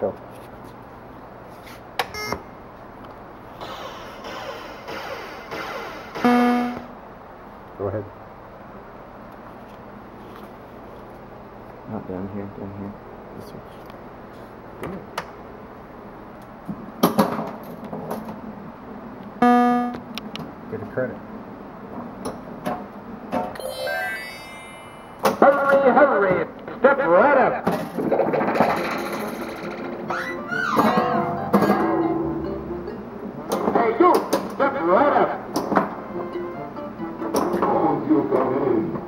Go. Go ahead. Not down here, down here. This one. Get a credit. Hurry, hurry! Step right up! jeito, agora. Onde o caminho?